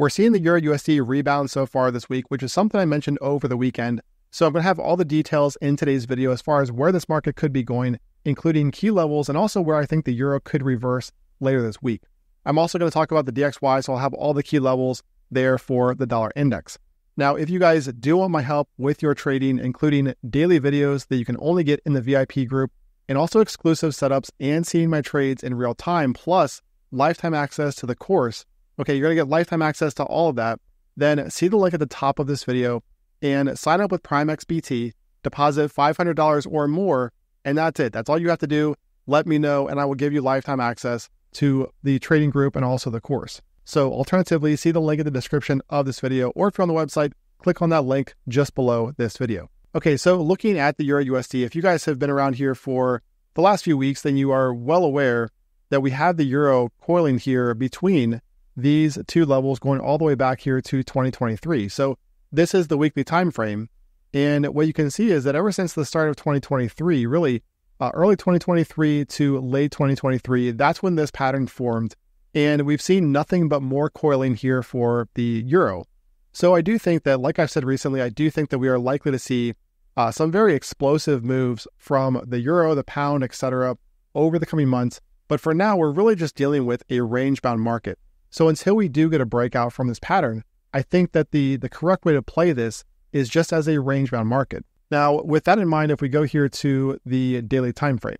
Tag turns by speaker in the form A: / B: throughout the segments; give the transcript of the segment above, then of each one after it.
A: We're seeing the Euro USD rebound so far this week, which is something I mentioned over the weekend. So I'm going to have all the details in today's video as far as where this market could be going, including key levels and also where I think the euro could reverse later this week. I'm also going to talk about the DXY, so I'll have all the key levels there for the dollar index. Now, if you guys do want my help with your trading, including daily videos that you can only get in the VIP group, and also exclusive setups and seeing my trades in real time, plus lifetime access to the course, okay, you're going to get lifetime access to all of that, then see the link at the top of this video and sign up with Prime XBT, deposit $500 or more, and that's it. That's all you have to do. Let me know, and I will give you lifetime access to the trading group and also the course. So, alternatively, see the link in the description of this video, or if you're on the website, click on that link just below this video. Okay, so looking at the Euro USD, if you guys have been around here for the last few weeks, then you are well aware that we have the euro coiling here between these two levels going all the way back here to 2023. So this is the weekly time frame. And what you can see is that ever since the start of 2023, really uh, early 2023 to late 2023, that's when this pattern formed and we've seen nothing but more coiling here for the euro. So I do think that, like I've said recently, I do think that we are likely to see uh, some very explosive moves from the euro, the pound, etc., over the coming months. But for now, we're really just dealing with a range bound market. So until we do get a breakout from this pattern, I think that the the correct way to play this is just as a range bound market. Now, with that in mind, if we go here to the daily time frame,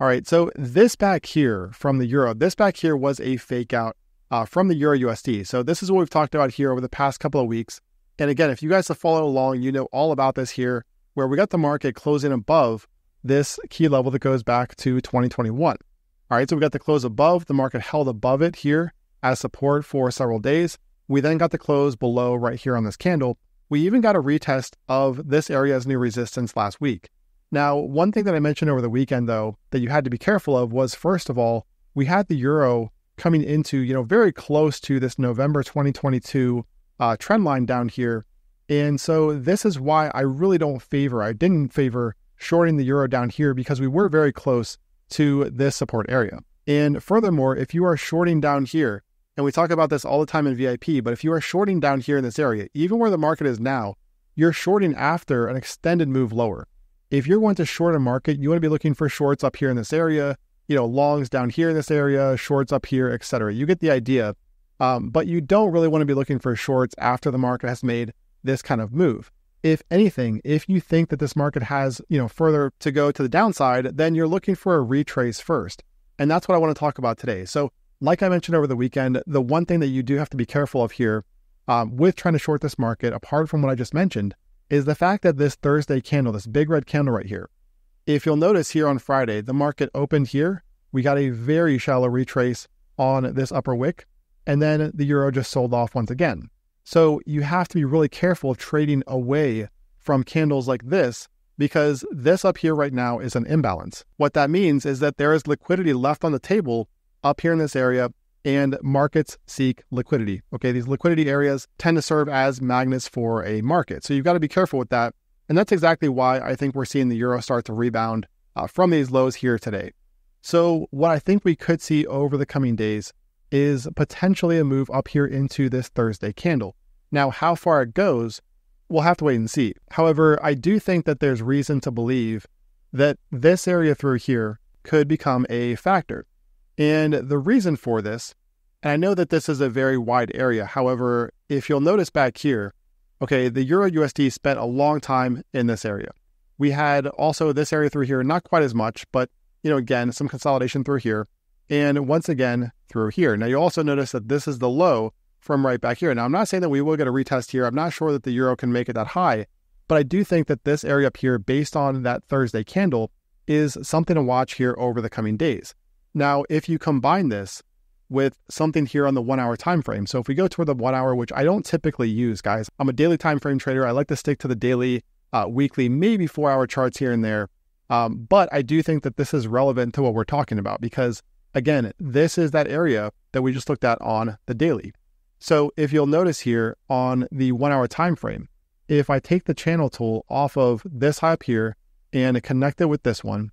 A: all right, so this back here from the euro, this back here was a fake out uh, from the euro USD. So this is what we've talked about here over the past couple of weeks. And again, if you guys have followed along, you know all about this here, where we got the market closing above this key level that goes back to 2021. All right, so we got the close above, the market held above it here as support for several days. We then got the close below right here on this candle. We even got a retest of this area as new resistance last week. Now, one thing that I mentioned over the weekend, though, that you had to be careful of was first of all, we had the euro coming into, you know, very close to this November 2022 uh, trend line down here. And so this is why I really don't favor, I didn't favor shorting the euro down here because we were very close to this support area. And furthermore, if you are shorting down here, and we talk about this all the time in VIP, but if you are shorting down here in this area, even where the market is now, you're shorting after an extended move lower if you're going to short a market, you want to be looking for shorts up here in this area, you know, longs down here in this area, shorts up here, etc. You get the idea. Um, but you don't really want to be looking for shorts after the market has made this kind of move. If anything, if you think that this market has, you know, further to go to the downside, then you're looking for a retrace first. And that's what I want to talk about today. So, like I mentioned over the weekend, the one thing that you do have to be careful of here um, with trying to short this market, apart from what I just mentioned, is the fact that this Thursday candle, this big red candle right here, if you'll notice here on Friday, the market opened here. We got a very shallow retrace on this upper wick, and then the euro just sold off once again. So you have to be really careful trading away from candles like this because this up here right now is an imbalance. What that means is that there is liquidity left on the table up here in this area and markets seek liquidity. Okay, these liquidity areas tend to serve as magnets for a market. So you've got to be careful with that. And that's exactly why I think we're seeing the euro start to rebound uh, from these lows here today. So, what I think we could see over the coming days is potentially a move up here into this Thursday candle. Now, how far it goes, we'll have to wait and see. However, I do think that there's reason to believe that this area through here could become a factor. And the reason for this, and I know that this is a very wide area. However, if you'll notice back here, okay, the Euro USD spent a long time in this area. We had also this area through here, not quite as much, but you know, again, some consolidation through here. And once again, through here. Now, you also notice that this is the low from right back here. Now, I'm not saying that we will get a retest here. I'm not sure that the euro can make it that high, but I do think that this area up here, based on that Thursday candle, is something to watch here over the coming days. Now, if you combine this with something here on the one hour time frame, so if we go toward the one hour, which I don't typically use, guys, I'm a daily time frame trader. I like to stick to the daily, uh, weekly, maybe four hour charts here and there. Um, but I do think that this is relevant to what we're talking about because, again, this is that area that we just looked at on the daily. So if you'll notice here on the one hour time frame, if I take the channel tool off of this high up here and connect it with this one,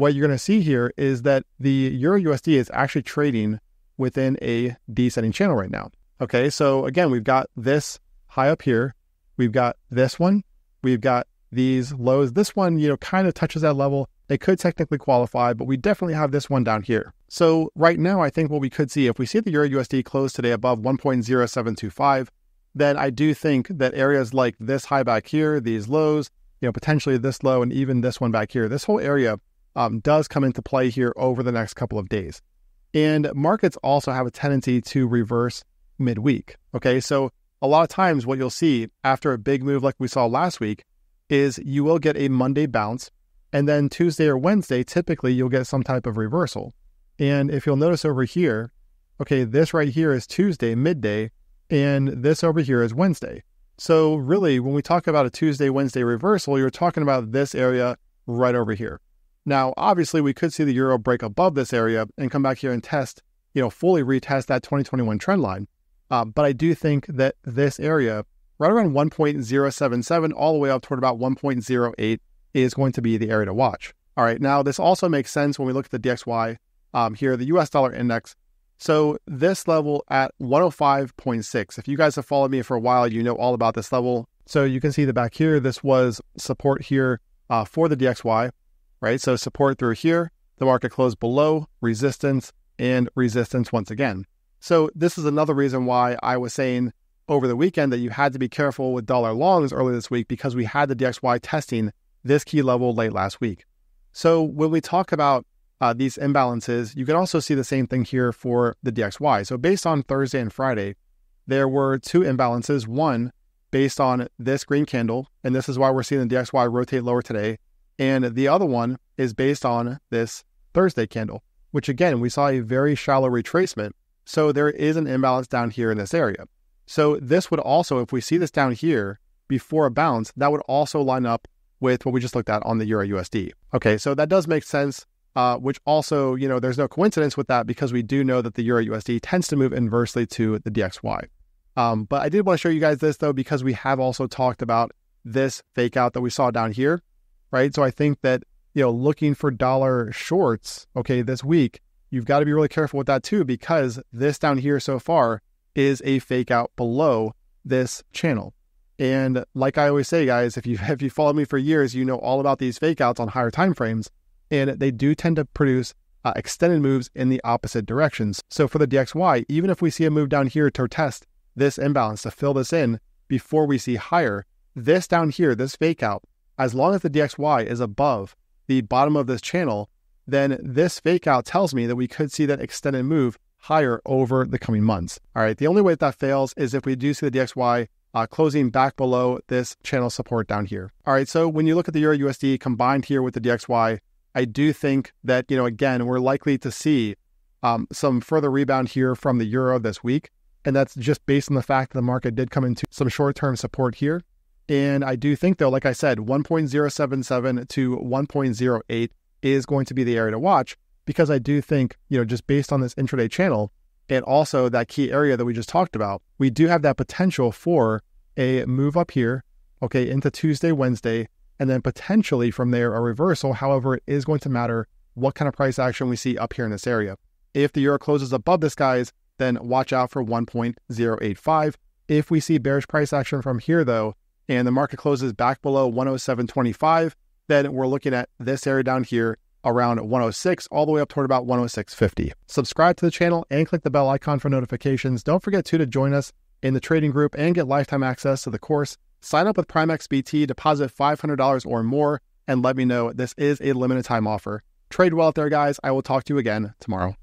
A: what you're going to see here is that the Euro USD is actually trading within a descending channel right now. Okay, so again, we've got this high up here, we've got this one, we've got these lows. This one, you know, kind of touches that level. It could technically qualify, but we definitely have this one down here. So right now, I think what we could see, if we see the Euro USD close today above 1.0725, then I do think that areas like this high back here, these lows, you know, potentially this low and even this one back here, this whole area um, does come into play here over the next couple of days. And markets also have a tendency to reverse midweek. Okay, so a lot of times what you'll see after a big move like we saw last week is you will get a Monday bounce, and then Tuesday or Wednesday, typically you'll get some type of reversal. And if you'll notice over here, okay, this right here is Tuesday, midday, and this over here is Wednesday. So, really, when we talk about a Tuesday, Wednesday reversal, you're talking about this area right over here. Now, obviously, we could see the euro break above this area and come back here and test, you know, fully retest that 2021 trend line. Uh, but I do think that this area, right around 1.077, all the way up toward about 1.08, is going to be the area to watch. All right, now this also makes sense when we look at the DXY um, here, the US dollar index. So this level at 105.6, if you guys have followed me for a while, you know all about this level. So you can see the back here, this was support here uh, for the DXY, right? So support through here, the market closed below, resistance, and resistance once again. So this is another reason why I was saying over the weekend that you had to be careful with dollar longs early this week because we had the DXY testing this key level late last week. So when we talk about uh, these imbalances, you can also see the same thing here for the DXY. So based on Thursday and Friday, there were two imbalances. One based on this green candle, and this is why we're seeing the DXY rotate lower today. And the other one is based on this Thursday candle, which again, we saw a very shallow retracement. So there is an imbalance down here in this area. So this would also, if we see this down here before a bounce, that would also line up with what we just looked at on the Euro USD. Okay, so that does make sense. Uh, which also, you know, there's no coincidence with that because we do know that the Euro USD tends to move inversely to the DXY. Um, but I did want to show you guys this though because we have also talked about this fake out that we saw down here, right? So I think that you know, looking for dollar shorts, okay, this week, you've got to be really careful with that too because this down here so far is a fake out below this channel. And like I always say, guys, if you if you followed me for years, you know all about these fake outs on higher time frames, and they do tend to produce uh, extended moves in the opposite directions. So for the DXY, even if we see a move down here to test this imbalance to fill this in before we see higher, this down here, this fake out, as long as the DXY is above the bottom of this channel, then this fake out tells me that we could see that extended move higher over the coming months. All right, the only way that, that fails is if we do see the DXY uh, closing back below this channel support down here. All right, so when you look at the Euro USD combined here with the DXY, I do think that, you know, again, we're likely to see um, some further rebound here from the Euro this week. And that's just based on the fact that the market did come into some short term support here. And I do think, though, like I said, 1.077 to 1.08 is going to be the area to watch because I do think, you know, just based on this intraday channel, and also that key area that we just talked about, we do have that potential for a move up here, okay, into Tuesday, Wednesday, and then potentially from there a reversal. However, it is going to matter what kind of price action we see up here in this area. If the euro closes above this, guys, then watch out for 1.085. If we see bearish price action from here, though, and the market closes back below 107.25, then we're looking at this area down here around 106 all the way up toward about 106.50. Subscribe to the channel and click the bell icon for notifications. Don't forget too to join us in the trading group and get lifetime access to the course. Sign up with PrimeXBT, deposit $500 or more, and let me know this is a limited time offer. Trade well out there, guys. I will talk to you again tomorrow.